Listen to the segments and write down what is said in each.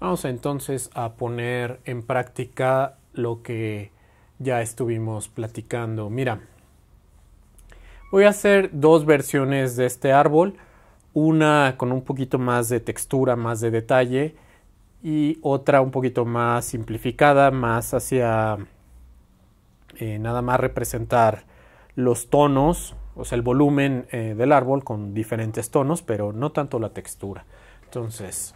Vamos entonces a poner en práctica lo que ya estuvimos platicando. Mira, voy a hacer dos versiones de este árbol, una con un poquito más de textura, más de detalle y otra un poquito más simplificada, más hacia eh, nada más representar los tonos, o sea, el volumen eh, del árbol con diferentes tonos, pero no tanto la textura. Entonces,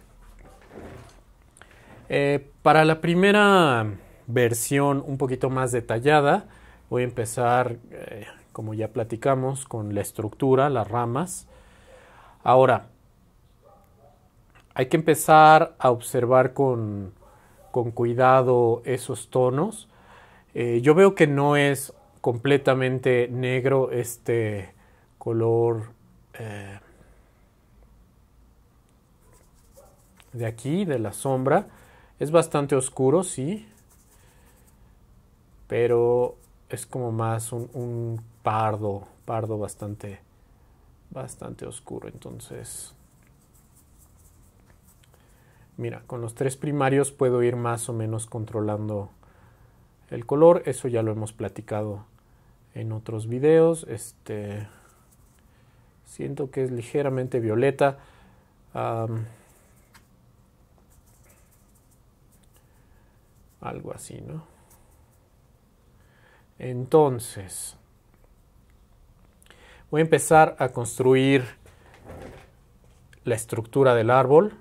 eh, para la primera versión un poquito más detallada, voy a empezar, eh, como ya platicamos, con la estructura, las ramas. Ahora, hay que empezar a observar con, cuidado esos tonos. Eh, yo veo que no es completamente negro este color de aquí, de la sombra. Es bastante oscuro, sí. Pero es como más un, pardo, pardo bastante, bastante oscuro. Entonces, mira, con los tres primarios puedo ir más o menos controlando el color. Eso ya lo hemos platicado en otros videos. Este, siento que es ligeramente violeta algo así, ¿no? Entonces, voy a empezar a construir la estructura del árbol,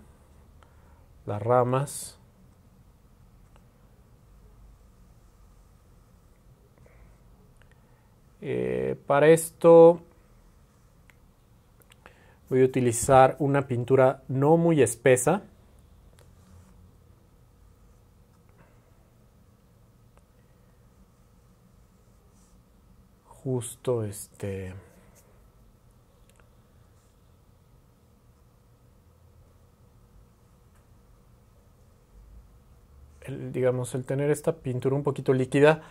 las ramas, eh, para esto voy a utilizar una pintura no muy espesa justo este digamos el tener esta pintura un poquito líquida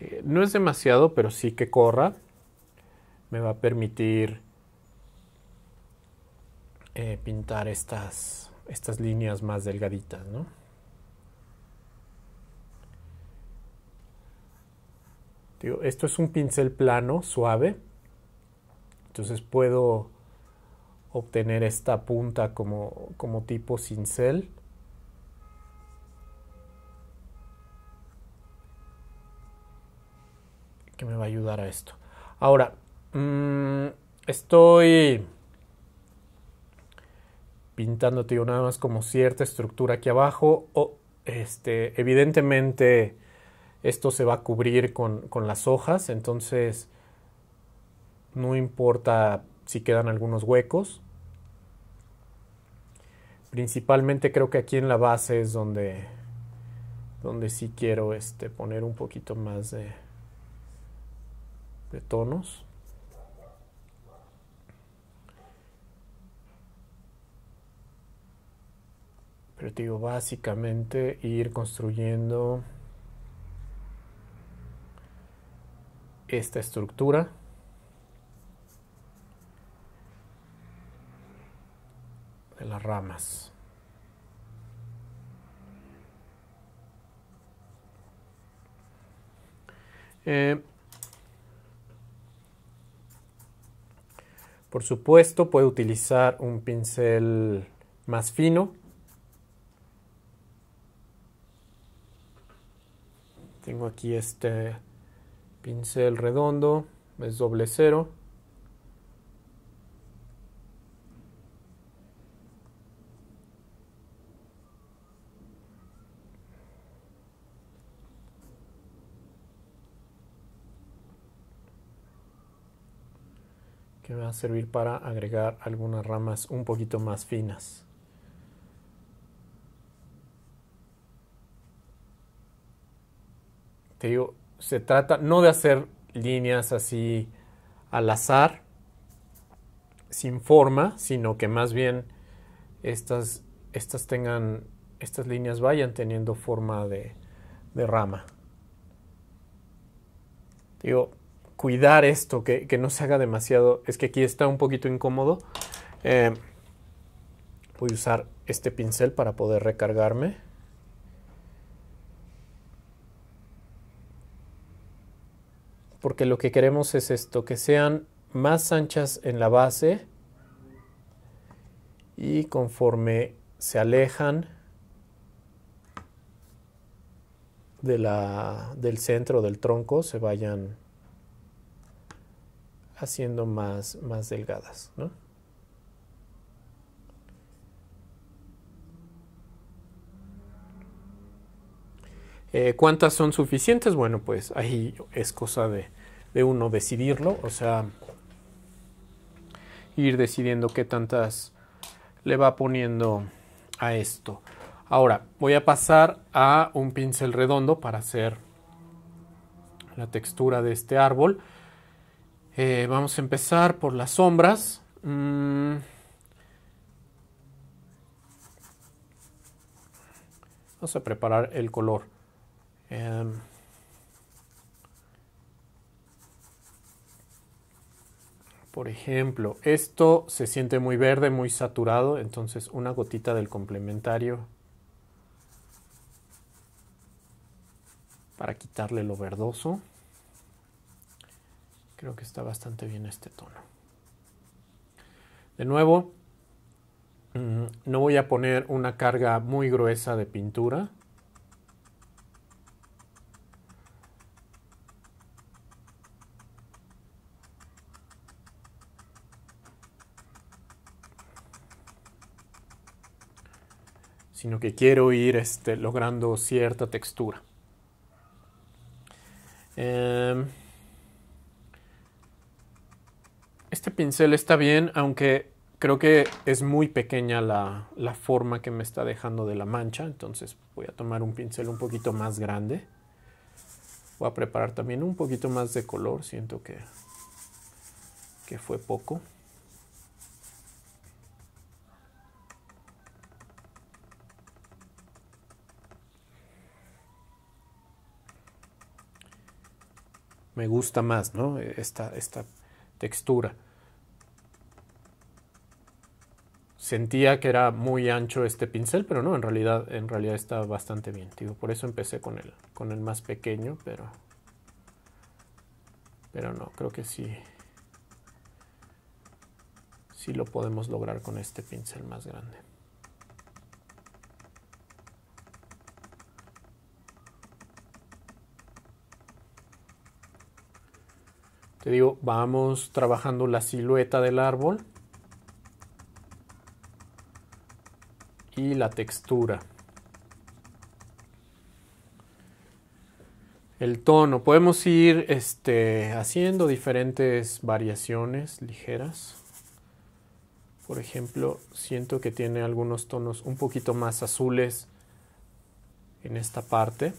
eh, no es demasiado pero sí que corra me va a permitir eh, pintar estas estas líneas más delgaditas ¿no? Esto es un pincel plano, suave. Entonces puedo obtener esta punta como, como tipo cincel. Que me va a ayudar a esto. Ahora, mm, estoy pintando, tío, nada más como cierta estructura aquí abajo. O, este, evidentemente esto se va a cubrir con, las hojas, entonces no importa si quedan algunos huecos. Principalmente creo que aquí en la base es donde, donde sí quiero este, poner un poquito más de, de tonos. Pero digo, básicamente ir construyendo esta estructura. de las ramas. Eh, por supuesto, puedo utilizar un pincel más fino. Tengo aquí este pincel redondo, es doble cero. que va a servir para agregar algunas ramas un poquito más finas. Te digo, se trata no de hacer líneas así al azar, sin forma, sino que más bien estas, estas tengan, estas líneas vayan teniendo forma de, rama. Digo, cuidar esto, que, no se haga demasiado, es que aquí está un poquito incómodo. Eh, voy a usar este pincel para poder recargarme. Porque lo que queremos es esto, que sean más anchas en la base y conforme se alejan de la, del centro del tronco se vayan haciendo más, más delgadas. ¿no? Eh, ¿Cuántas son suficientes? Bueno, pues ahí es cosa de, de uno decidirlo, o sea, ir decidiendo qué tantas le va poniendo a esto. Ahora voy a pasar a un pincel redondo para hacer la textura de este árbol. Eh, vamos a empezar por las sombras. Mm. Vamos a preparar el color. Em. por ejemplo, esto se siente muy verde, muy saturado, entonces una gotita del complementario para quitarle lo verdoso. Creo que está bastante bien este tono. De nuevo, mm, no voy a poner una carga muy gruesa de pintura. Sino que quiero ir este, logrando cierta textura. Em, este pincel está bien, aunque creo que es muy pequeña la, la, forma que me está dejando de la mancha, entonces voy a tomar un pincel un poquito más grande. Voy a preparar también un poquito más de color, siento que, que fue poco. Me gusta más, ¿no? Esta, esta textura. Sentía que era muy ancho este pincel, pero no, en realidad, en realidad está bastante bien. Digo, por eso empecé con el, con el más pequeño, pero, pero no, creo que sí, sí lo podemos lograr con este pincel más grande. Te digo, vamos trabajando la silueta del árbol y la textura. El tono, podemos ir este, haciendo diferentes variaciones ligeras. Por ejemplo, siento que tiene algunos tonos un poquito más azules en esta parte.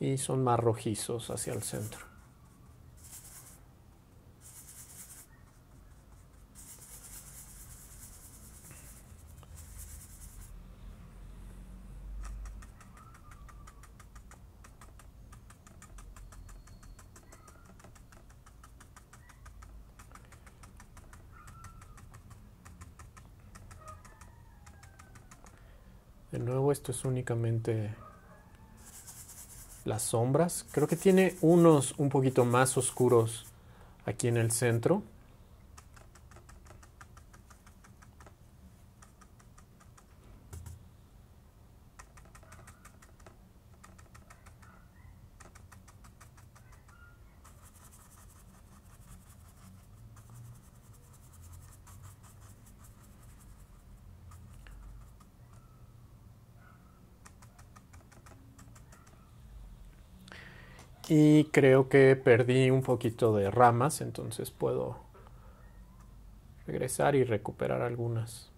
Y son más rojizos hacia el centro. De nuevo, esto es únicamente las sombras. Creo que tiene unos un poquito más oscuros aquí en el centro. Y creo que perdí un poquito de ramas, entonces puedo regresar y recuperar algunas.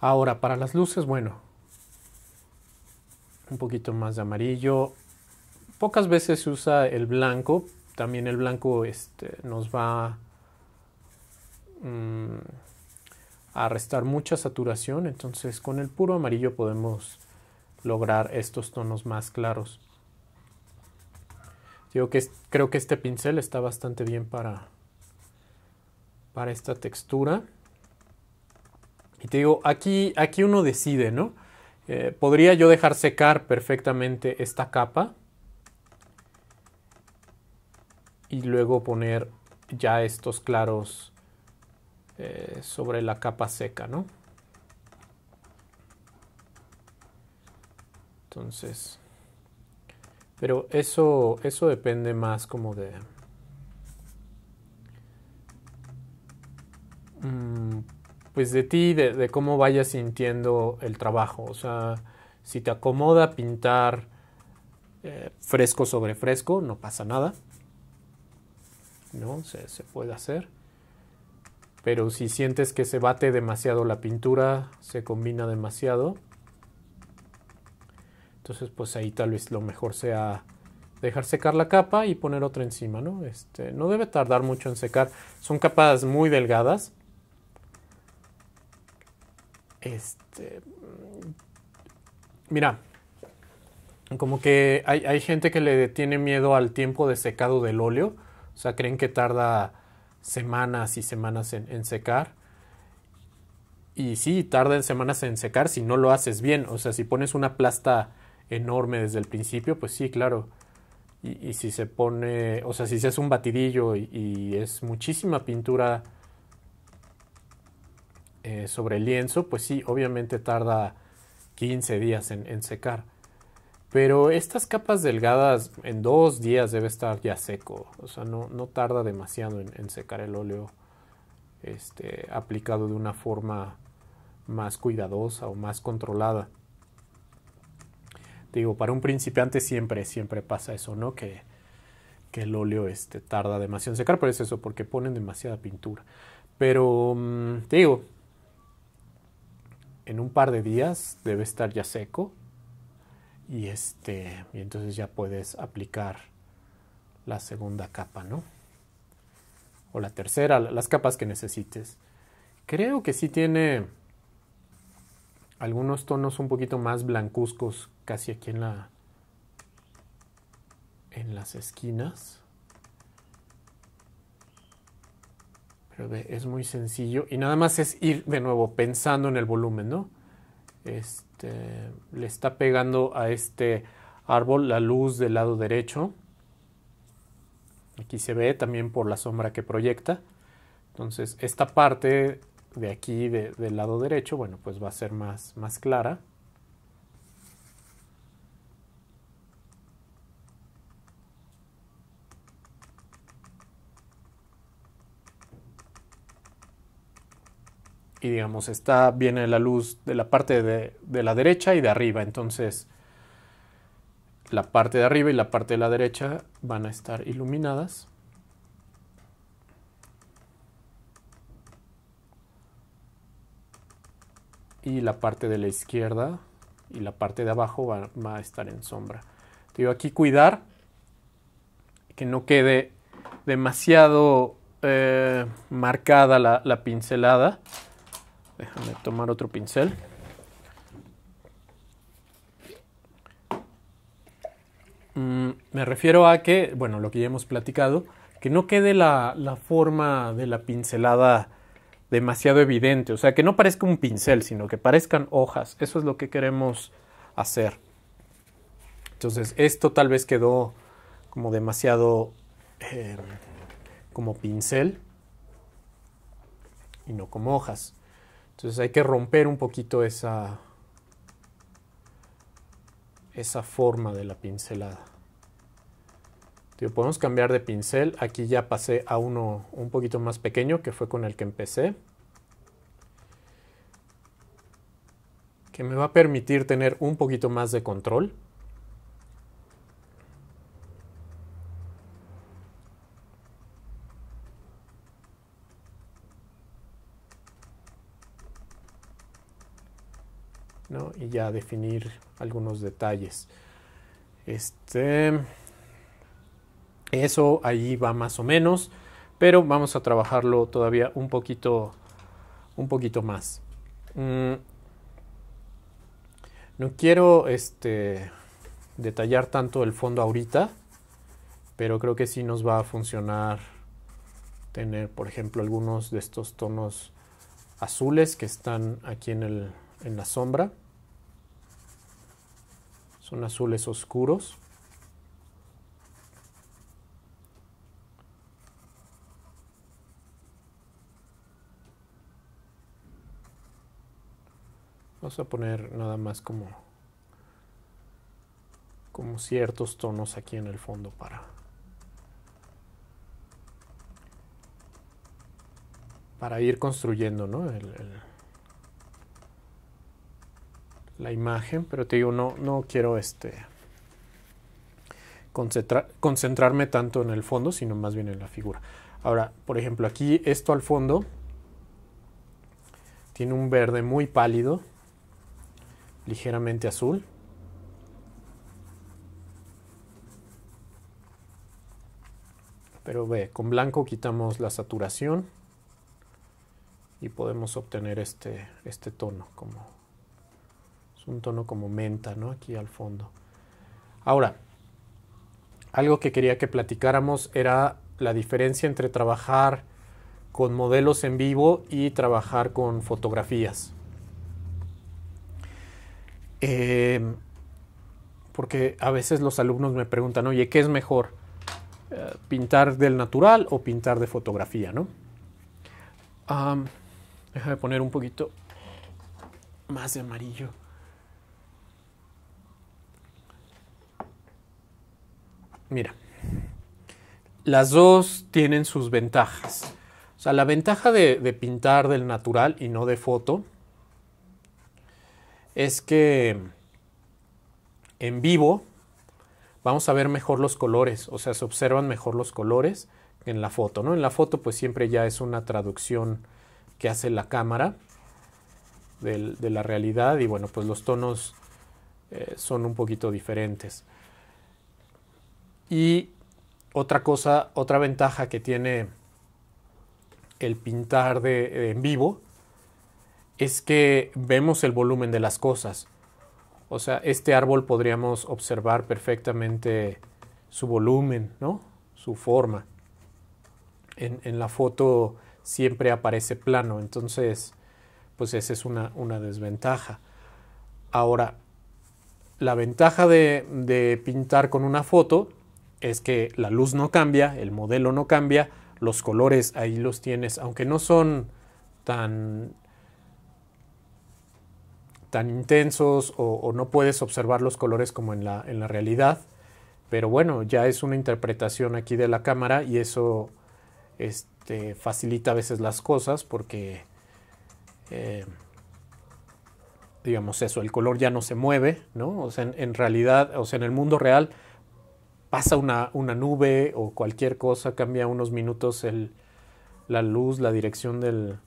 Ahora, para las luces, bueno, un poquito más de amarillo. Pocas veces se usa el blanco. También el blanco este, nos va mm, a restar mucha saturación. Entonces, con el puro amarillo podemos lograr estos tonos más claros. Digo que creo que este pincel está bastante bien para, para esta textura. Y te digo, aquí, aquí uno decide, ¿no? Eh, podría yo dejar secar perfectamente esta capa y luego poner ya estos claros eh, sobre la capa seca, ¿no? Entonces, pero eso, eso depende más como de... Mm, pues de ti, de, cómo vayas sintiendo el trabajo. O sea, si te acomoda pintar eh, fresco sobre fresco, no pasa nada. ¿No? Se, se puede hacer. Pero si sientes que se bate demasiado la pintura, se combina demasiado, entonces pues ahí tal vez lo mejor sea dejar secar la capa y poner otra encima, ¿no? Este, no debe tardar mucho en secar. Son capas muy delgadas este. Mira. Como que hay, gente que le tiene miedo al tiempo de secado del óleo. O sea, creen que tarda semanas y semanas en, secar. Y sí, tarda en semanas en secar si no lo haces bien. O sea, si pones una plasta enorme desde el principio, pues sí, claro. Y, si se pone, o sea, si se hace un batidillo y es muchísima pintura eh, sobre el lienzo, pues sí, obviamente tarda 15 días en, secar. Pero estas capas delgadas en dos días debe estar ya seco. O sea, no, no tarda demasiado en, secar el óleo este, aplicado de una forma más cuidadosa o más controlada. Digo, para un principiante siempre, siempre pasa eso, ¿no? Que, que el óleo este, tarda demasiado en secar, pero es eso, porque ponen demasiada pintura. Pero, mm, te digo, en un par de días debe estar ya seco y este y entonces ya puedes aplicar la segunda capa, ¿no? O la tercera, las capas que necesites. Creo que sí tiene algunos tonos un poquito más blancuzcos casi aquí en la en las esquinas. Pero es muy sencillo y nada más es ir de nuevo pensando en el volumen, ¿no? Este, le está pegando a este árbol la luz del lado derecho. Aquí se ve también por la sombra que proyecta. Entonces esta parte de aquí del lado derecho, bueno, pues va a ser más, más clara. Y digamos está viene la luz de la parte de, la derecha y de arriba. Entonces la parte de arriba y la parte de la derecha van a estar iluminadas. Y la parte de la izquierda y la parte de abajo va, a estar en sombra. Digo aquí cuidar que no quede demasiado eh, marcada la pincelada Déjame tomar otro pincel. Mm, me refiero a que, bueno, lo que ya hemos platicado, que no quede la, forma de la pincelada demasiado evidente, o sea, que no parezca un pincel, sino que parezcan hojas. Eso es lo que queremos hacer. Entonces, esto tal vez quedó como demasiado eh, como pincel y no como hojas. Entonces hay que romper un poquito esa, esa forma de la pincelada. podemos cambiar de pincel. Aquí ya pasé a uno un poquito más pequeño, que fue con el que empecé. Que me va a permitir tener un poquito más de control. Ya definir algunos detalles. Este, eso ahí va más o menos, pero vamos a trabajarlo todavía un poquito, un poquito más. Mm, no quiero este, detallar tanto el fondo ahorita, pero creo que sí nos va a funcionar tener, por ejemplo, algunos de estos tonos azules que están aquí en, el, en la sombra. Son azules oscuros. Vamos a poner nada más como como ciertos tonos aquí en el fondo para para ir construyendo ¿no? La imagen, pero te digo, no, no quiero este, concentrarme tanto en el fondo, sino más bien en la figura. Ahora, por ejemplo, aquí esto al fondo tiene un verde muy pálido, ligeramente azul. Pero ve, con blanco quitamos la saturación y podemos obtener este, este tono como es un tono como menta ¿no? aquí al fondo ahora algo que quería que platicáramos era la diferencia entre trabajar con modelos en vivo y trabajar con fotografías em, porque a veces los alumnos me preguntan oye ¿qué es mejor? Eh, pintar del natural o pintar de fotografía ¿no? Déjame poner un poquito más de amarillo. Mira, las dos tienen sus ventajas. O sea, la ventaja de, pintar del natural y no de foto es que en vivo vamos a ver mejor los colores, o sea, se observan mejor los colores que en la foto, ¿no? En la foto pues siempre ya es una traducción que hace la cámara de la realidad y bueno, pues los tonos eh, son un poquito diferentes. Y otra cosa, otra ventaja que tiene el pintar de, en vivo es que vemos el volumen de las cosas. O sea, este árbol podríamos observar perfectamente su volumen, ¿no? Su forma. En, en la foto siempre aparece plano. Entonces, pues esa es una, desventaja. Ahora, la ventaja de, pintar con una foto es que la luz no cambia, el modelo no cambia, los colores ahí los tienes, aunque no son tan, tan intensos o, no puedes observar los colores como en la, en la realidad, pero bueno, ya es una interpretación aquí de la cámara y eso este, facilita a veces las cosas porque, eh, digamos eso, el color ya no se mueve, ¿no? O sea, en, realidad, o sea, en el mundo real pasa una, una, nube o cualquier cosa, cambia unos minutos el, la luz, la dirección del,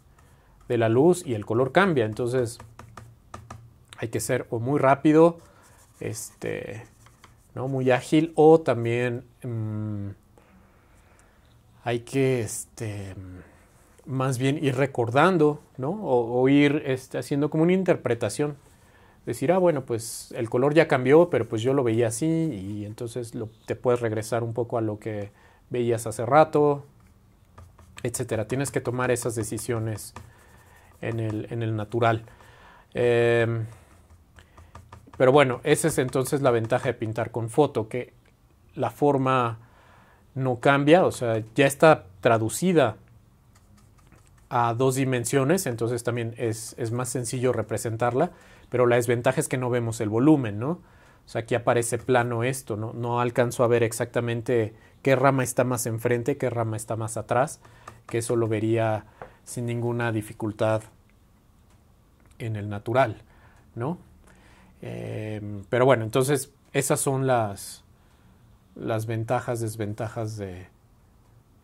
de la luz y el color cambia. Entonces hay que ser o muy rápido, este, ¿no? muy ágil o también... Mm, hay que este, más bien ir recordando, ¿no? O, ir este, haciendo como una interpretación. Decir, ah, bueno, pues el color ya cambió, pero pues yo lo veía así y entonces te puedes regresar un poco a lo que veías hace rato, etcétera. Tienes que tomar esas decisiones en el, natural. Em, pero bueno, esa es entonces la ventaja de pintar con foto, que la forma no cambia, o sea, ya está traducida a dos dimensiones, entonces también es, más sencillo representarla, pero la desventaja es que no vemos el volumen, ¿no? O sea, aquí aparece plano esto, ¿no? No alcanzo a ver exactamente qué rama está más enfrente, qué rama está más atrás, que eso lo vería sin ninguna dificultad en el natural, ¿no? Eh, pero bueno, entonces esas son las, las ventajas, desventajas de,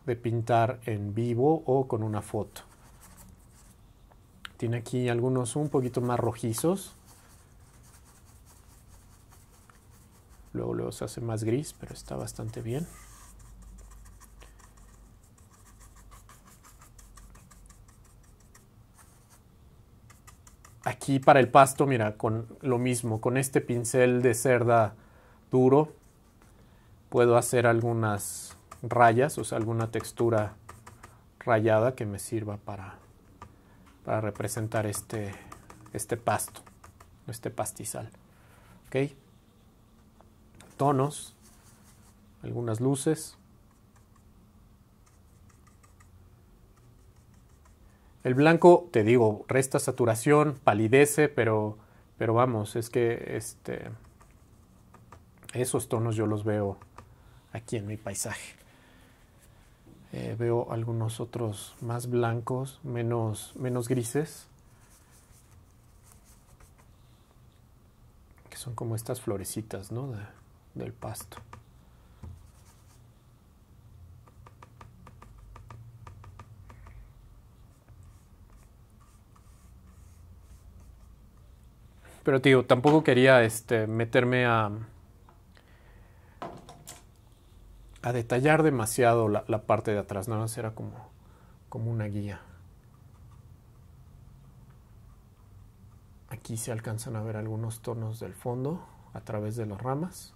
de pintar en vivo o con una foto. Tiene aquí algunos un poquito más rojizos. Luego, luego se hace más gris, pero está bastante bien. Aquí para el pasto, mira, con lo mismo, con este pincel de cerda duro, puedo hacer algunas rayas, o sea, alguna textura rayada que me sirva para, para representar este, este pasto, este pastizal. ¿Ok? Tonos, algunas luces. El blanco, te digo, resta saturación, palidece, pero, pero vamos, es que este, esos tonos yo los veo aquí en mi paisaje. Eh, veo algunos otros más blancos, menos, menos grises, que son como estas florecitas ¿no? del pasto. Pero digo, tampoco quería este, meterme a, a detallar demasiado la, parte de atrás, nada más era como, como una guía. Aquí se alcanzan a ver algunos tonos del fondo a través de las ramas.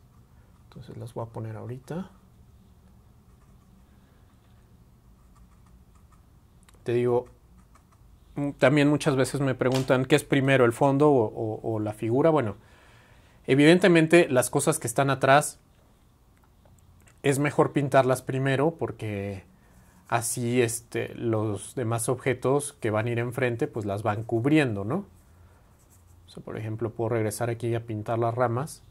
Entonces las voy a poner ahorita. Te digo, Mm, también muchas veces me preguntan qué es primero, el fondo o, la figura. Bueno, evidentemente las cosas que están atrás es mejor pintarlas primero porque así este, los demás objetos que van a ir enfrente pues las van cubriendo, ¿no? por ejemplo, puedo regresar aquí a pintar las ramas.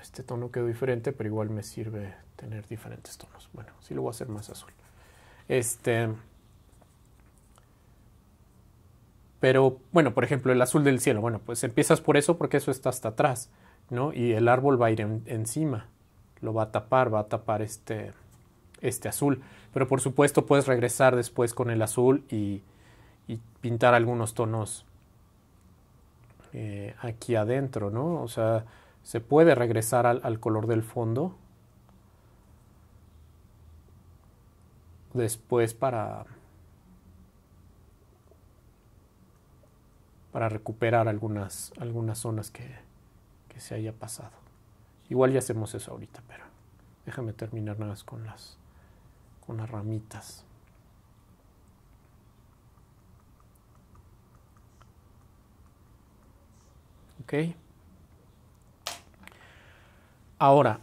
Este tono quedó diferente, pero igual me sirve tener diferentes tonos. Bueno, sí lo voy a hacer más azul. Este. Pero, bueno, por ejemplo, el azul del cielo. Bueno, pues empiezas por eso porque eso está hasta atrás, ¿no? Y el árbol va a ir encima. Lo va a tapar, va a tapar este, este azul. Pero por supuesto puedes regresar después con el azul y, pintar algunos tonos eh, aquí adentro, ¿no? O sea, se puede regresar al color del fondo después para, para recuperar algunas, algunas zonas que, que se haya pasado. Igual ya hacemos eso ahorita, pero déjame terminar nada más con las, con las ramitas. Ok. Ahora,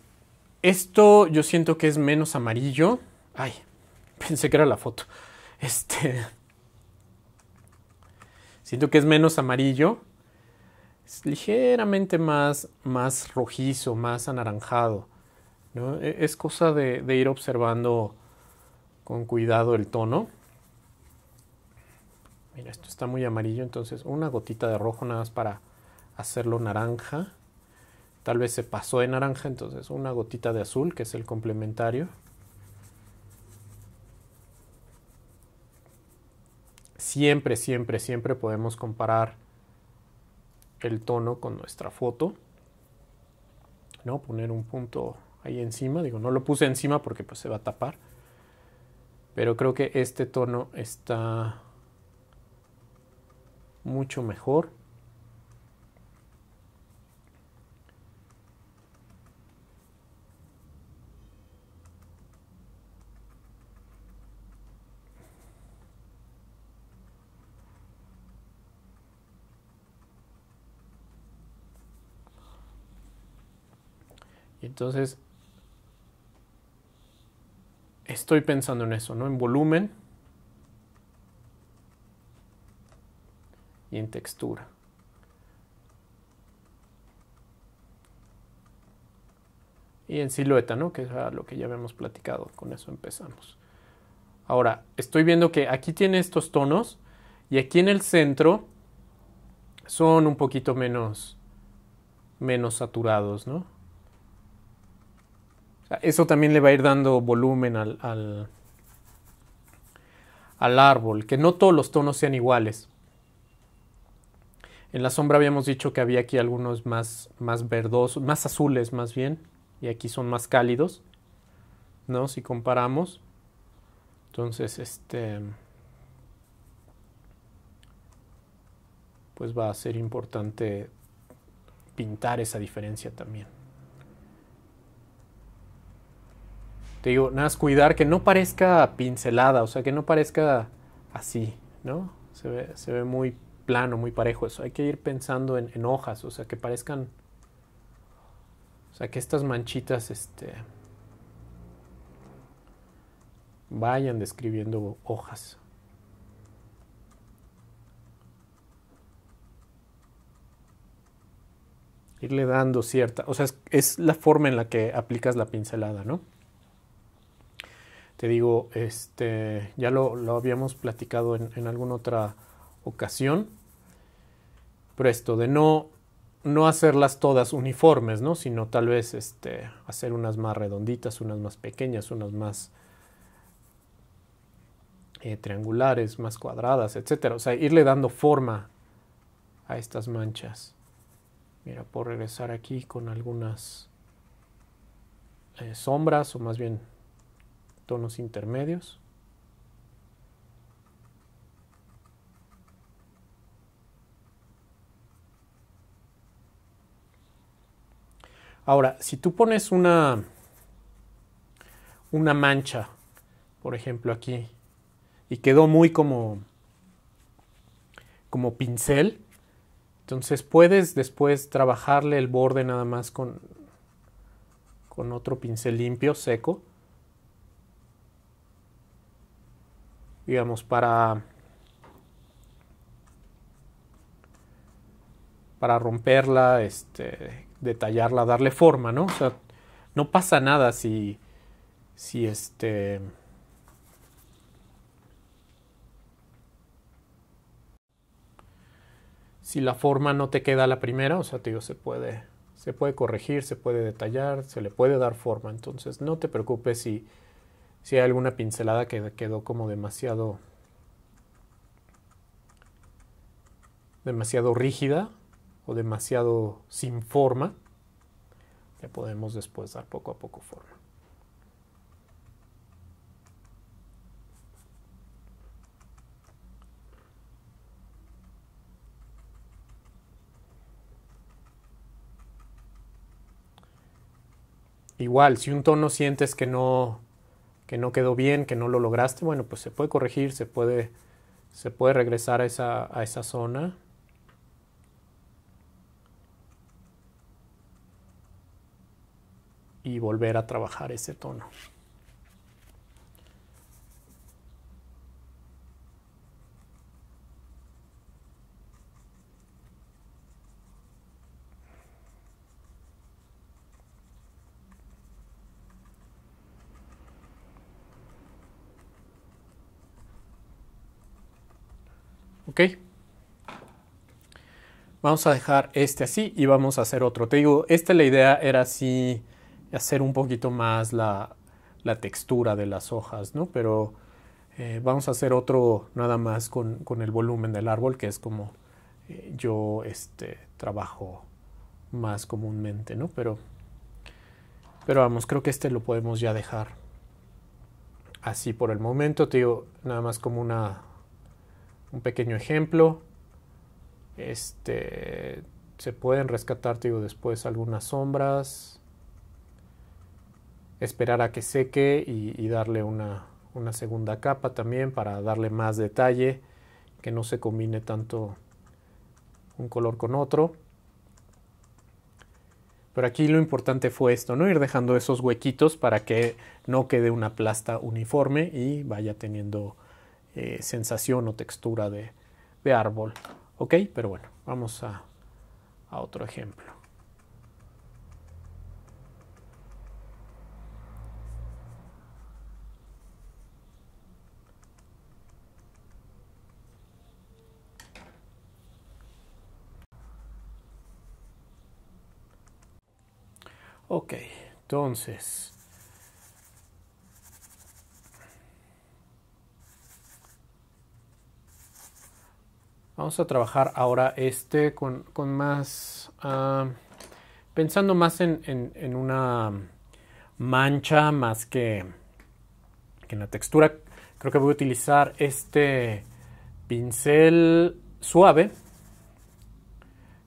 esto yo siento que es menos amarillo. Ay, Pensé que era la foto. Este. Siento que es menos amarillo. Es ligeramente más, más rojizo, más anaranjado. ¿no? E, es cosa de, de ir observando con cuidado el tono. Mira, esto está muy amarillo, entonces una gotita de rojo nada más para hacerlo naranja. Tal vez se pasó de naranja, entonces una gotita de azul, que es el complementario. Siempre, siempre, siempre podemos comparar el tono con nuestra foto. ¿No? Poner un punto ahí encima. Digo, no lo puse encima porque pues se va a tapar. Pero creo que este tono está mucho mejor. Entonces, estoy pensando en eso, ¿no? En volumen y en textura. Y en silueta, ¿no? Que es lo que ya habíamos platicado. Con eso empezamos. Ahora, estoy viendo que aquí tiene estos tonos y aquí en el centro son un poquito menos, menos saturados, ¿no? Eso también le va a ir dando volumen al, al, árbol, que no todos los tonos sean iguales. En la sombra habíamos dicho que había aquí algunos más, más verdosos, más azules más bien, y aquí son más cálidos, ¿no? Si comparamos. Entonces, este, pues va a ser importante pintar esa diferencia también. Te digo, nada más cuidar que no parezca pincelada, o sea, que no parezca así, ¿no? Se ve, se ve muy plano, muy parejo eso. Hay que ir pensando en, hojas, o sea, que parezcan, o sea, que estas manchitas, este, vayan describiendo hojas. Irle dando cierta, o sea, es, es la forma en la que aplicas la pincelada, ¿no? Te digo, este, ya lo, lo habíamos platicado en, en, alguna otra ocasión, pero esto de no, no hacerlas todas uniformes, ¿no? sino tal vez este, hacer unas más redonditas, unas más pequeñas, unas más eh, triangulares, más cuadradas, etc. O sea, irle dando forma a estas manchas. Mira, por regresar aquí con algunas eh, sombras o más bien tonos intermedios. Ahora, si tú pones una, una mancha, por ejemplo aquí, y quedó muy como, como pincel, entonces puedes después trabajarle el borde nada más con, con otro pincel limpio, seco, digamos, para, para romperla, este, detallarla, darle forma, ¿no? No pasa nada si, si este, si la forma no te queda la primera, o sea, te digo, se puede, se puede corregir, se puede detallar, se le puede dar forma, entonces no te preocupes si si hay alguna pincelada que quedó como demasiado demasiado rígida o demasiado sin forma, le podemos después dar poco a poco forma. Igual, si un tono sientes que no que no quedó bien, que no lo lograste, bueno, pues se puede corregir, se puede, se puede regresar a esa, a esa zona. Y volver a trabajar ese tono. ¿Ok? Vamos a dejar este así y vamos a hacer otro. Te digo, esta la idea era así hacer un poquito más la, la textura de las hojas, ¿no? Pero eh, vamos a hacer otro nada más con, con, el volumen del árbol, que es como eh, yo este, trabajo más comúnmente, ¿no? Pero, pero vamos, creo que este lo podemos ya dejar así por el momento. Te digo, nada más como una un pequeño ejemplo. Este, se pueden rescatar, digo, después algunas sombras. Esperar a que seque y, y darle una, una, segunda capa también para darle más detalle, que no se combine tanto un color con otro. Pero aquí lo importante fue esto, ¿no? Ir dejando esos huequitos para que no quede una plasta uniforme y vaya teniendo eh, sensación o textura de, de, árbol. ¿Ok? Pero bueno, vamos a, a otro ejemplo. Ok, entonces Vamos a trabajar ahora este con, más, ah, pensando más en, en, una mancha más que, que en la textura. Creo que voy a utilizar este pincel suave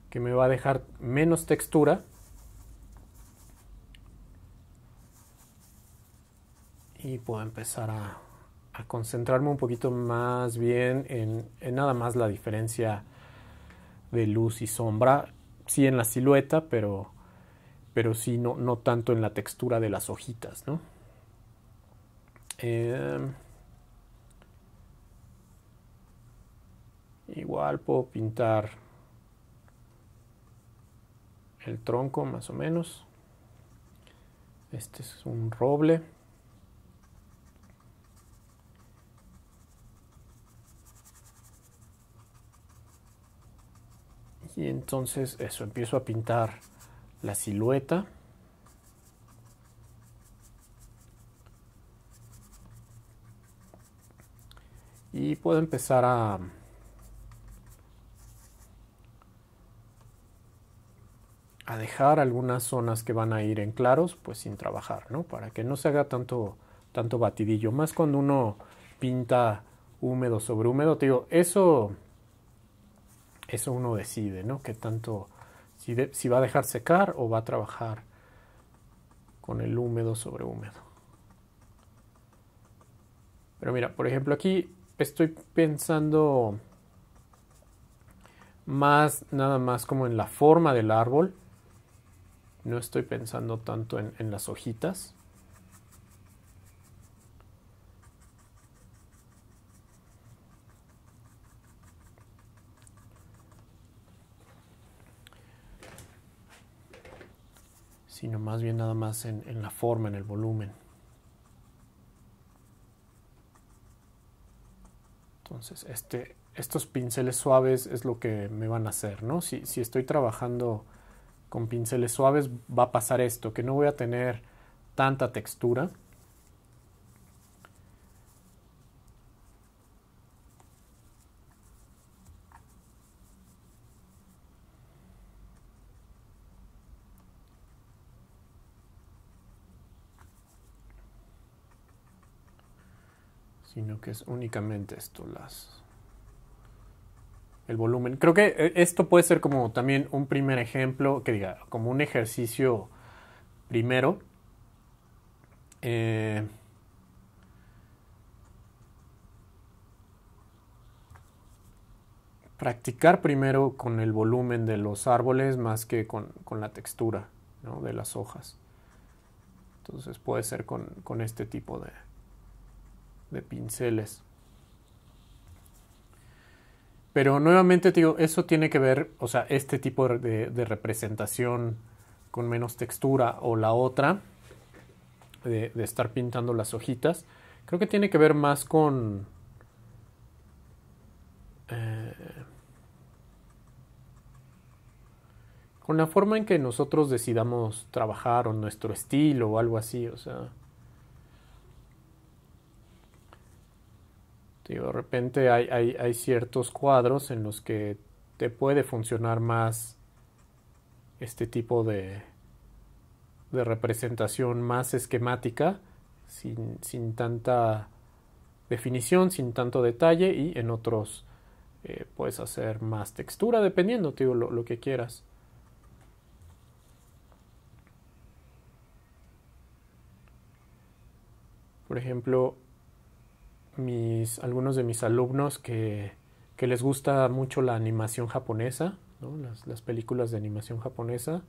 que me va a dejar menos textura y puedo empezar a, concentrarme un poquito más bien en, nada más la diferencia de luz y sombra, sí en la silueta, pero, pero sí no, no tanto en la textura de las hojitas, ¿no? Em, igual puedo pintar el tronco más o menos. Este es un roble. Y entonces eso, empiezo a pintar la silueta. Y puedo empezar a, a dejar algunas zonas que van a ir en claros, pues sin trabajar, ¿no? Para que no se haga tanto, tanto batidillo. Más cuando uno pinta húmedo sobre húmedo, te digo, eso eso uno decide, ¿no? Qué tanto, si, va a dejar secar o va a trabajar con el húmedo sobre húmedo. Pero mira, por ejemplo, aquí estoy pensando más, nada más como en la forma del árbol. No estoy pensando tanto en las hojitas. Sino más bien nada más en, la forma, en el volumen. Entonces, este, estos pinceles suaves es lo que me van a hacer, ¿no? Si, si estoy trabajando con pinceles suaves, va a pasar esto, que no voy a tener tanta textura sino que es únicamente esto, las el volumen. Creo que eh, esto puede ser como también un primer ejemplo, que diga, como un ejercicio primero. Eh, practicar primero con el volumen de los árboles más que con, la textura de las hojas. Entonces puede ser con este tipo de, de pinceles. Pero nuevamente, digo, eso tiene que ver, o sea, este tipo de, representación con menos textura o la otra, de, estar pintando las hojitas, creo que tiene que ver más con... Eh, con la forma en que nosotros decidamos trabajar o nuestro estilo o algo así, o sea... de repente hay, ciertos cuadros en los que te puede funcionar más este tipo de, de representación más esquemática, sin, tanta definición, sin tanto detalle, y en otros eh, puedes hacer más textura, dependiendo, tío, lo, lo que quieras. Por ejemplo, mis, algunos de mis alumnos que, que les gusta mucho la animación japonesa, ¿no? las, las, películas de animación japonesa.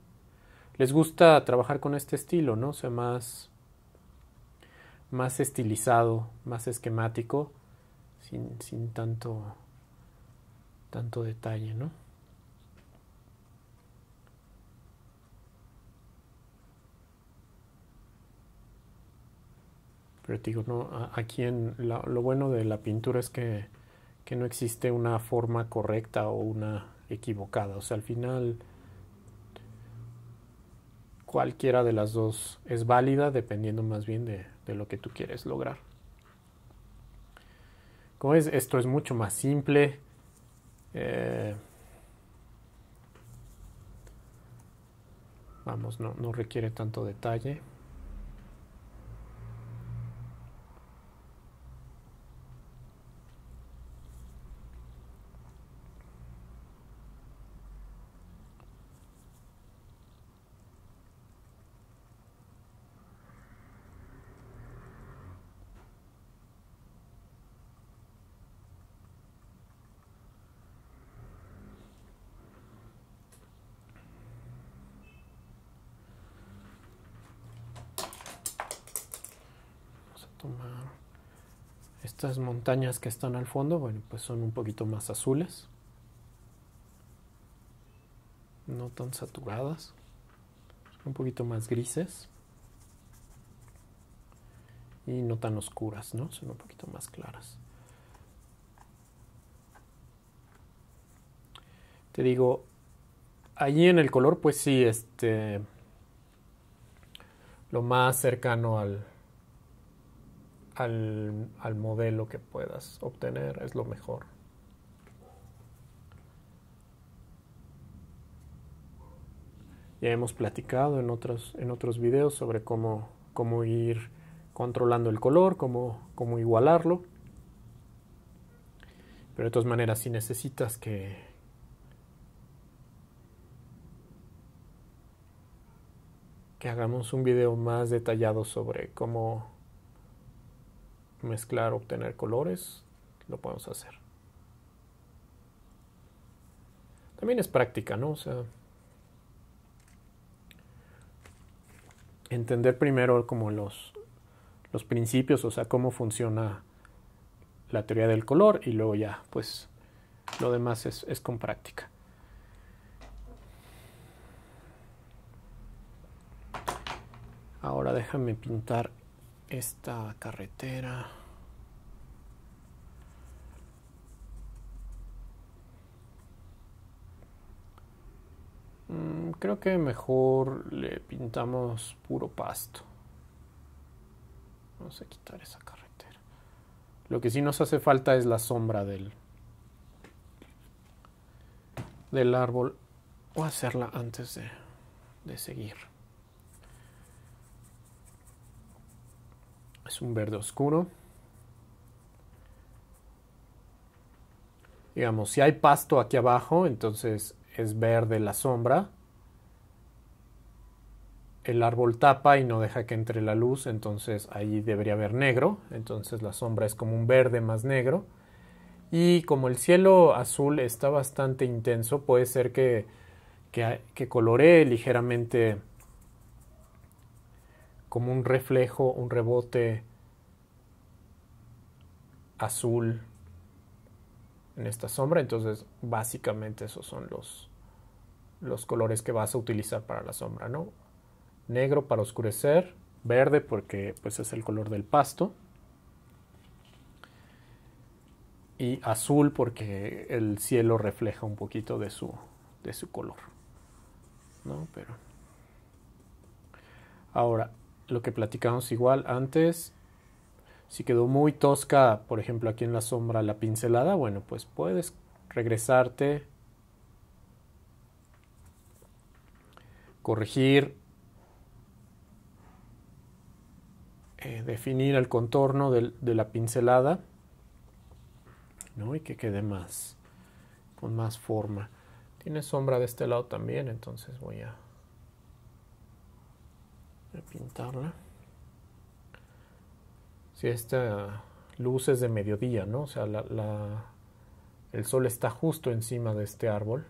Les gusta trabajar con este estilo, ¿no? O sea, más, más estilizado, más esquemático, sin, sin tanto, tanto detalle, ¿no? Pero digo, no, aquí en lo bueno de la pintura es que, que, no existe una forma correcta o una equivocada. O sea, al final cualquiera de las dos es válida dependiendo más bien de, de lo que tú quieres lograr. Como es, esto es mucho más simple. Eh, vamos, no, no requiere tanto detalle. Estas montañas que están al fondo, bueno, pues son un poquito más azules. No tan saturadas. Un poquito más grises. Y no tan oscuras, ¿no? Son un poquito más claras. Te digo, allí en el color, pues sí, este... Lo más cercano al, al, modelo que puedas obtener es lo mejor. Ya hemos platicado en otros, en otros videos sobre cómo, cómo ir controlando el color, cómo, cómo igualarlo. Pero de todas maneras, si necesitas que, que hagamos un video más detallado sobre cómo mezclar, obtener colores, lo podemos hacer. También es práctica, ¿no? O sea, entender primero como los, los principios, o sea, cómo funciona la teoría del color y luego ya, pues, lo demás es, es con práctica. Ahora déjame pintar esta carretera. Mm, creo que mejor le pintamos puro pasto. Vamos a quitar esa carretera. Lo que sí nos hace falta es la sombra del, del árbol. O hacerla antes de, de seguir. Es un verde oscuro. Digamos, si hay pasto aquí abajo, entonces es verde la sombra. El árbol tapa y no deja que entre la luz, entonces ahí debería haber negro. Entonces la sombra es como un verde más negro. Y como el cielo azul está bastante intenso, puede ser que, que, que coloree ligeramente como un reflejo, un rebote azul en esta sombra. Entonces, básicamente esos son los, los colores que vas a utilizar para la sombra, ¿no? Negro para oscurecer, verde porque pues es el color del pasto y azul porque el cielo refleja un poquito de su, de su color. ¿No? Pero ahora lo que platicamos igual antes. Si quedó muy tosca, por ejemplo, aquí en la sombra la pincelada, bueno, pues puedes regresarte, corregir, eh, definir el contorno de, de la pincelada, ¿no? Y que quede más, con más forma. Tiene sombra de este lado también, entonces voy a pintarla. Si esta luz es de mediodía, ¿no? O sea, la, el sol está justo encima de este árbol.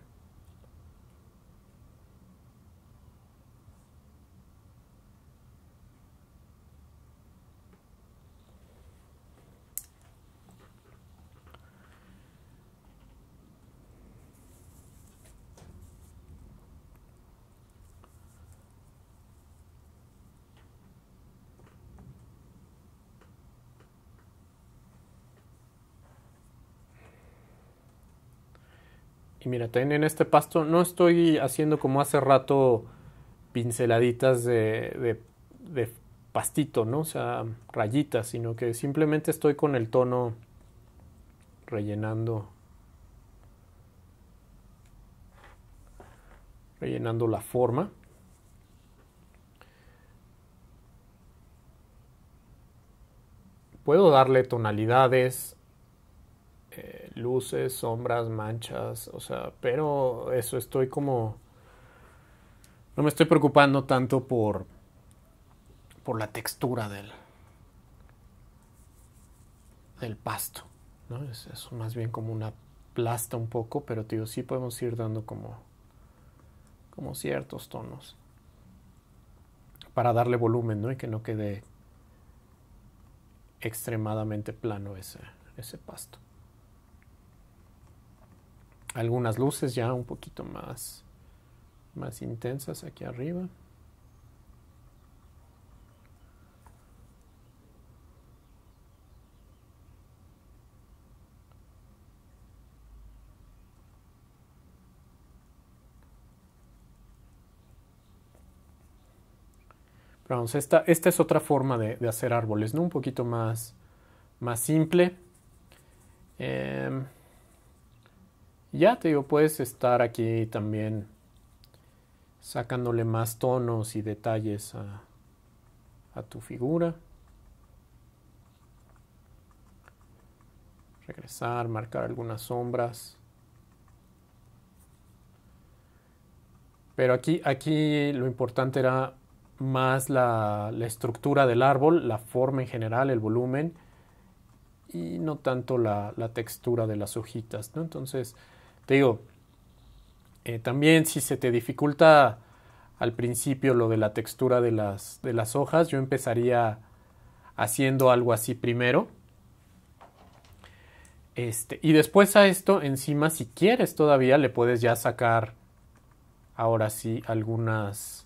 Y mira, también en este pasto no estoy haciendo como hace rato pinceladitas de, pastito, ¿no? O sea, rayitas, sino que simplemente estoy con el tono rellenando rellenando la forma. Puedo darle tonalidades, eh, luces, sombras, manchas, o sea, pero eso estoy como... No me estoy preocupando tanto por, por la textura del, del pasto. ¿no? Es, es, más bien como una plasta un poco, pero digo, sí podemos ir dando como, como ciertos tonos para darle volumen ¿no? y que no quede extremadamente plano ese, ese pasto. Algunas luces ya un poquito más, más intensas aquí arriba. Vamos, esta, esta es otra forma de, hacer árboles, ¿no? Un poquito más, más simple. Eh, ya te digo, puedes estar aquí también sacándole más tonos y detalles a, a tu figura. Regresar, marcar algunas sombras. Pero aquí, aquí lo importante era más la, la, estructura del árbol, la forma en general, el volumen y no tanto la, la textura de las hojitas. Entonces, te digo, eh, también si se te dificulta al principio lo de la textura de las, de las hojas, yo empezaría haciendo algo así primero. Este, y después a esto, encima, si quieres todavía, le puedes ya sacar ahora sí algunas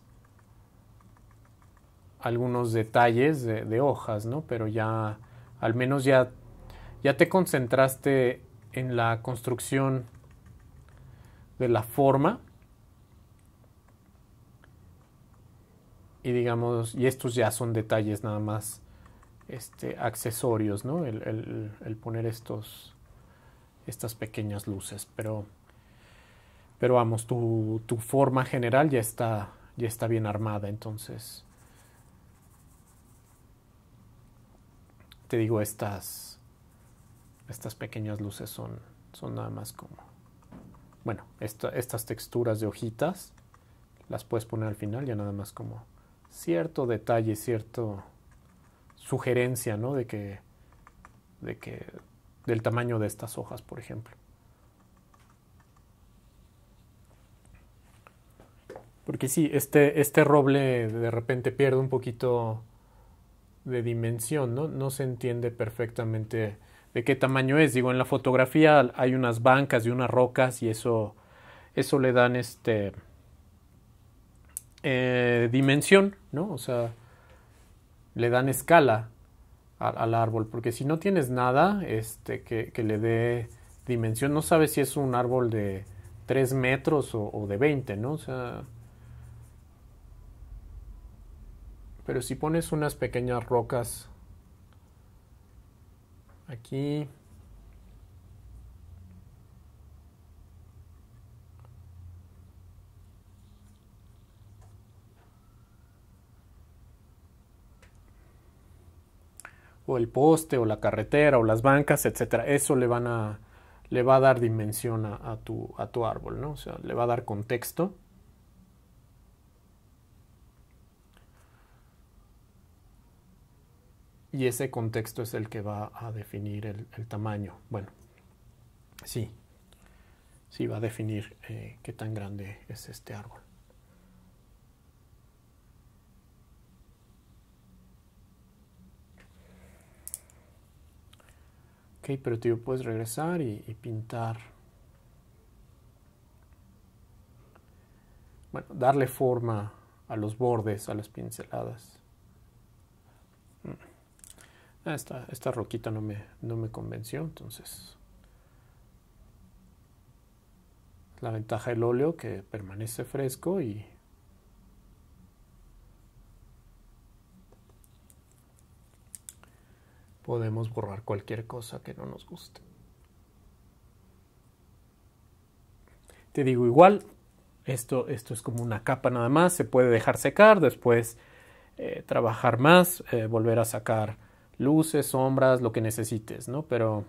algunos detalles de, de, hojas, ¿no? Pero ya, al menos ya, ya te concentraste en la construcción de la forma. Y digamos, y estos ya son detalles nada más este, accesorios, ¿no? El, el, poner estos, estas pequeñas luces, pero, pero vamos, tu, tu forma general ya está, ya está bien armada, entonces te digo, estas, estas pequeñas luces son, son nada más como, bueno, esta, estas texturas de hojitas las puedes poner al final ya nada más como cierto detalle, cierto sugerencia, ¿no? De que, de que, del tamaño de estas hojas, por ejemplo. Porque sí, este, este roble de repente pierde un poquito de dimensión, ¿no? No se entiende perfectamente de qué tamaño es. Digo, en la fotografía hay unas bancas y unas rocas y eso, eso le dan este eh, dimensión, ¿no? O sea, le dan escala al, árbol, porque si no tienes nada este, que, que, le dé dimensión, no sabes si es un árbol de 3 metros o, o de 20, ¿no? O sea, Pero si pones unas pequeñas rocas aquí, o el poste o la carretera o las bancas, etcétera, eso le van a le va a dar dimensión a, tu, a tu árbol, ¿no? O sea, le va a dar contexto. Y ese contexto es el que va a definir el, tamaño. Bueno, sí, sí va a definir eh, qué tan grande es este árbol. Ok, pero tú puedes regresar y pintar. Bueno, darle forma a los bordes, a las pinceladas. Ah, esta, esta roquita no me, no me convenció, entonces la ventaja del óleo que permanece fresco y podemos borrar cualquier cosa que no nos guste. Te digo igual, Esto, esto es como una capa nada más, se puede dejar secar, después eh, trabajar más, eh, volver a sacar luces, sombras, lo que necesites, ¿no? Pero,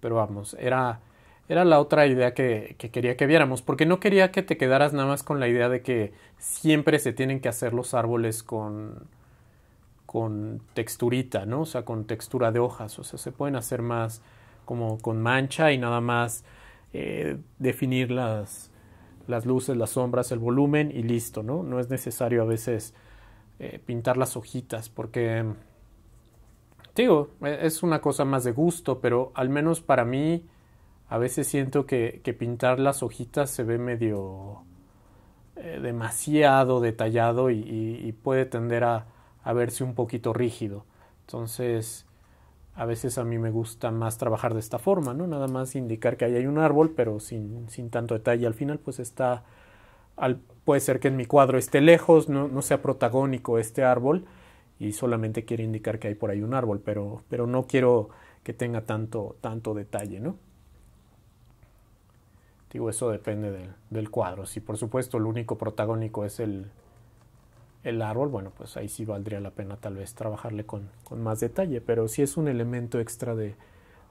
pero vamos, era, era la otra idea que, que, quería que viéramos, porque no quería que te quedaras nada más con la idea de que siempre se tienen que hacer los árboles con, con texturita, ¿no? O sea, con textura de hojas, o sea, se pueden hacer más como con mancha y nada más eh, definir las, las luces, las sombras, el volumen y listo, ¿no? No es necesario a veces eh, pintar las hojitas porque, digo, e, es una cosa más de gusto, pero al menos para mí a veces siento que, pintar las hojitas se ve medio eh, demasiado detallado y, puede tender a, verse un poquito rígido. Entonces, a veces a mí me gusta más trabajar de esta forma, ¿no? Nada más indicar que ahí hay un árbol, pero sin, sin tanto detalle. Al final, pues está, al, puede ser que en mi cuadro esté lejos, no, no, sea protagónico este árbol y solamente quiere indicar que hay por ahí un árbol, pero, pero no quiero que tenga tanto, tanto detalle, ¿no? Digo, eso depende del, cuadro. Si por supuesto el único protagónico es el, el árbol, bueno, pues ahí sí valdría la pena tal vez trabajarle con, con más detalle, pero si es un elemento extra de,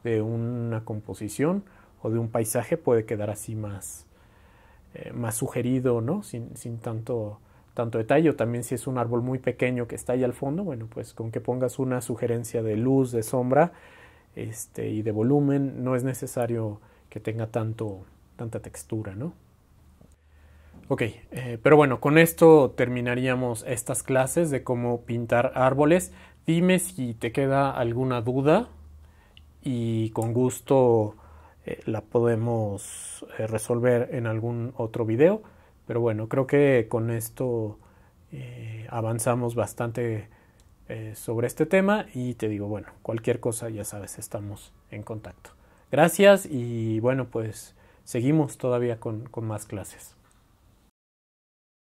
de, una composición o de un paisaje, puede quedar así más, eh, más sugerido, ¿no? Sin, sin tanto, tanto detalle, o también si es un árbol muy pequeño que está ahí al fondo, bueno, pues con que pongas una sugerencia de luz, de sombra este, y de volumen, no es necesario que tenga tanto, tanta textura, ¿no? Ok, eh, pero bueno, con esto terminaríamos estas clases de cómo pintar árboles. Dime si te queda alguna duda y con gusto eh, la podemos eh, resolver en algún otro video. Pero bueno, creo que con esto eh, avanzamos bastante eh, sobre este tema y te digo, bueno, cualquier cosa ya sabes, estamos en contacto. Gracias y bueno, pues seguimos todavía con, con más clases.